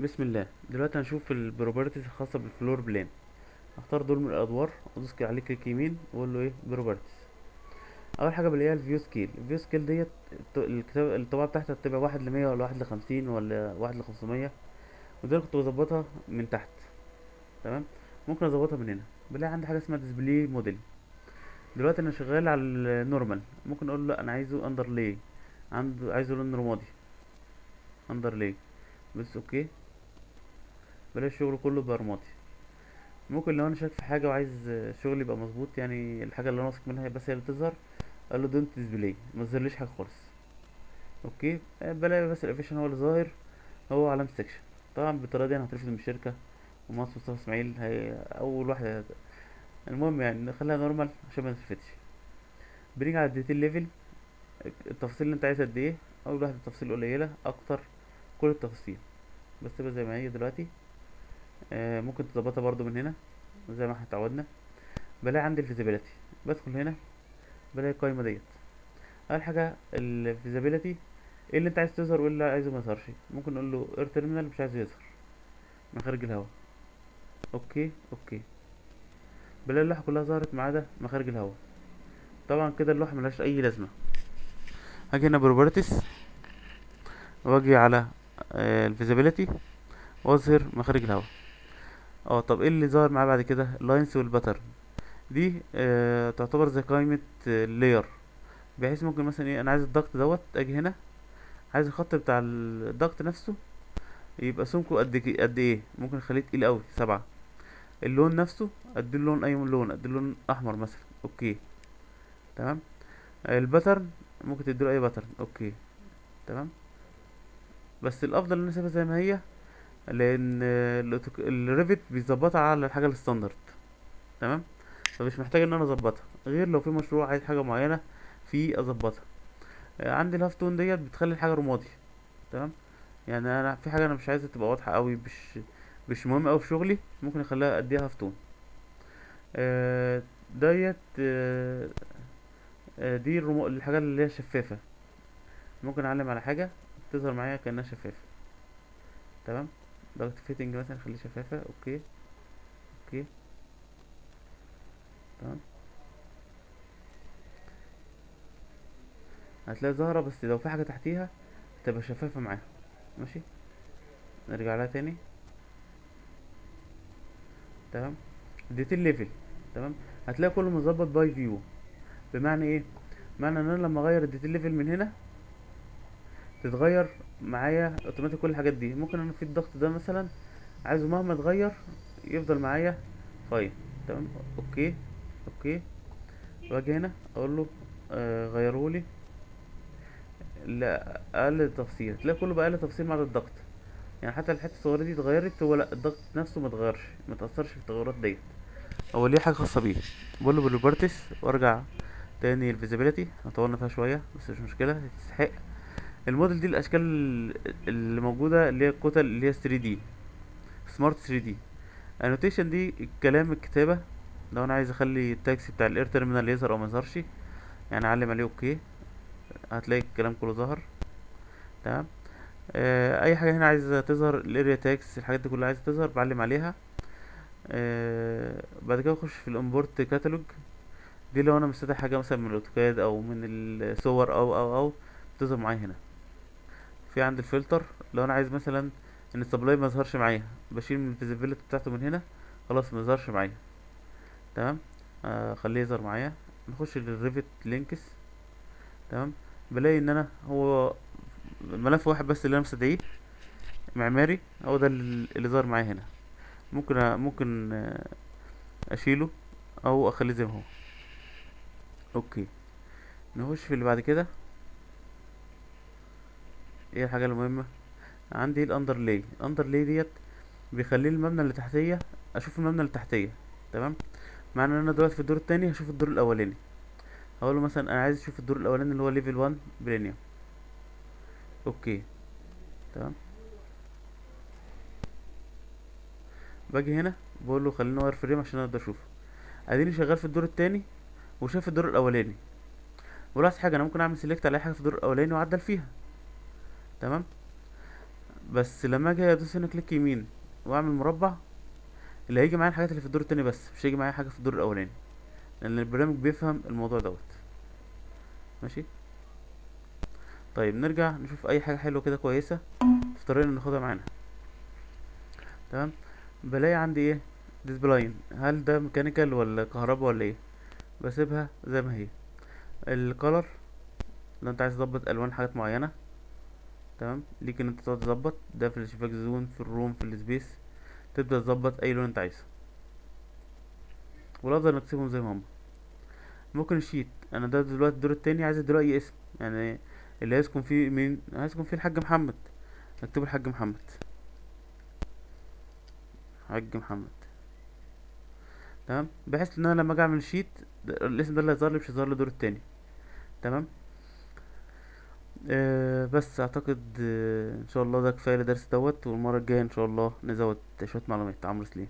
بسم الله. دلوقتي هنشوف ال properties الخاصة ب ال floor plan هختار دول من الأدوار وادوس عليه click يمين وأقول له إيه؟ properties أول حاجة بلاقيها ال view scale ال view scale ديت الكتاب الطباعة بتاعتها بتبقى واحد لمية ولا واحد لخمسين ولا واحد لخمسمية. ودول كنت بظبطها من تحت. تمام؟ ممكن أظبطها من هنا. بلاقي عندي حاجة اسمها display model دلوقتي أنا شغال على ال normal ممكن أقول له لأ أنا عايزه underlay عنده عايزه لون رمادي. underlay بس okay. بلاقي الشغل كله بقى رمادي. ممكن لو أنا شاك في حاجة وعايز شغلي يبقى مظبوط يعني الحاجة اللي أنا واثق منها بس هي اللي تظهر قال له don't display ما تظهرليش حاجة خالص. okay؟ آه، بلاقي بس الافيشن هو اللي ظاهر هو علامه section طبعا بالطريقة دي أنا هترفض من الشركة ومهندس مصطفى إسماعيل هي أول واحد. هيت- المهم يعني نخليها normal عشان ما نترفدش بنيجي على ال detail level التفاصيل اللي أنت عايزها قد إيه؟ أول واحدة تفاصيل قليلة أكتر كل التفاصيل. بس تبقى زي ما هي دلوقتي. آه ممكن تظبطها برضو من هنا زي ما إحنا اتعودنا. بلاقي عندي ال visibility بدخل هنا بلاقي القايمة ديت. أول حاجة ال visibility إيه اللي أنت عايز تظهر وإيه اللي عايزه ما يظهرش؟ ممكن نقول له air terminal مش عايزه يظهر. مخارج الهواء. okay okay. بلاقي اللوحة كلها ظهرت ما عدا مخارج الهواء. طبعا كده اللوحة ملهاش أي لازمة. هاجي هنا properties وأجي على ال visibility وأظهر مخارج الهواء. آه طب إيه اللي ظهر معاه بعد كده؟ ال lines و ال pattern دي آه تعتبر زي قائمة ال layer بحيث ممكن مثلا إيه أنا عايز ال duct دوت أجي هنا عايز الخط بتاع ال duct نفسه يبقى سمكه قد قد إيه؟ ممكن اخليه تقيل قوي سبعة. اللون نفسه اديله لون أي لون؟ اديله لون أحمر مثلا. okay. تمام؟ ال pattern ممكن تديله أي pattern okay. تمام؟ بس الأفضل إن أنا زي ما هي. لأن ال Revit بيظبطها على الحاجة ال standard. تمام؟ فمش محتاج إن أنا أظبطها. غير لو في مشروع عايز حاجة معينة في أظبطها. آه، عندي ال halftone ديت بتخلي الحاجة رمادي. تمام؟ يعني أنا في حاجة أنا مش عايزها تبقى واضحة قوي مش مش مهم قوي في شغلي ممكن أخليها أديها halftone. آه، ديت آه، دي الرمو... الحاجة اللي هي شفافة. ممكن أعلم على حاجة تظهر معايا كأنها شفافة. تمام؟ duct fitting مثلا خليه شفافة okay. okay. تمام. هتلاقي ظاهرة بس لو في حاجة تحتيها تبقى شفافة معاها. ماشي؟ نرجع لها تاني. تمام. detail level تمام. هتلاقي كله مظبط by view بمعنى إيه؟ معنى إن أنا لما أغير ال detail level من هنا تتغير معايا أوتوماتيك كل الحاجات دي. ممكن أنا في ال duct ده مثلا عايزه مهما اتغير يفضل معايا fine تمام؟ okay. okay. وأجي هنا أقول له آه غيرهولي لأقل تفصيل. تلاقي كله بأقل تفصيل عدا ال duct. يعني حتى الحتة الصغيرة دي اتغيرت هو لأ ال duct نفسه ما اتغيرش ما تأثرش في التغيرات ديت. هو ليه حاجة خاصة بيه؟ بقول له properties وأرجع تاني ال visibility طولنا فيها شوية بس مش مشكلة تستحق الموديل دي الأشكال اللي موجودة اللي هي الكتل اللي هي 3D سمارت 3D annotation دي الكلام الكتابة. لو أنا عايز أخلي ال tag بتاع ال air terminal يظهر أو ما يظهرش يعني أعلم عليه okay. هتلاقي الكلام كله ظهر. تمام؟ آه أي حاجة هنا عايزة تظهر ال area tags الحاجات دي كلها عايزة تظهر بعلم عليها. آه بعد كده أخش في ال import category دي لو أنا مستدعي حاجة مثلا من ال AutoCAD أو من الصور أو أو أو بتظهر معايا هنا. في عند الفلتر لو أنا عايز مثلا إن ال supply ما يظهرش معايا بشيل من ال visibility بتاعته من هنا خلاص ما يظهرش معايا. تمام؟ آه خليه يظهر معايا. نخش لل Revit links. تمام؟ بلاقي إن أنا هو ملف واحد بس اللي أنا مستدعيه معماري هو ده اللي ظهر معايا هنا. ممكن ممكن آه، أشيله أو أخليه زي ما هو. okay. نخش في اللي بعد كده. إيه الحاجة المهمة؟ عندي ال underlay ال underlay ديت بيخلي لي المبنى اللي تحتية أشوف المبنى اللي تحتية تمام؟ معنى إن أنا دلوقتي في الدور التاني هشوف الدور الأولاني. هقول له مثلا أنا عايز أشوف الدور الأولاني اللي هو level 1 برينيوم okay. تمام؟ باجي هنا بقول له خليني wireframe عشان أقدر أشوفه. أديني شغال في الدور التاني وشايف الدور الأولاني. ولاحظ حاجة أنا ممكن أعمل select على أي حاجة في الدور الأولاني وأعدل فيها. تمام؟ بس لما أجي أدوس هنا click يمين وأعمل مربع اللي هيجي معايا الحاجات اللي في الدور التاني بس مش هيجي معايا حاجة في الدور الأولاني لأن البرنامج بيفهم الموضوع دوت. ماشي؟ طيب نرجع نشوف أي حاجة حلوة كده كويسة في طريقنا ناخدها معانا. تمام؟ بلاقي عندي إيه؟ discipline هل ده mechanical ولا كهربا ولا إيه؟ بسيبها زي ما هي. ال color لو أنت عايز تظبط ألوان حاجات معينة. تمام؟ ليك إن أنت تقعد تظبط ده في الشباك zone في ال room في ال space تبدأ تظبط أي لون أنت عايزه. والأفضل إنك تسيبهم زي ما هم. ممكن ال sheet أنا ده دلوقتي الدور التاني عايز اديله أي اسم. يعني اللي يكون فيه مين؟ يكون فيه الحاج محمد. اكتب الحاج محمد. حاج محمد. تمام؟ بحيث إن أنا لما أجي أعمل شيت الاسم ده اللي هيظهر لي مش هيظهر لي الدور التاني. تمام؟ آه بس اعتقد آه ان شاء الله ده كفاية لدرس دوت والمرة الجاية ان شاء الله نزود شوية معلومات عمرو سليم.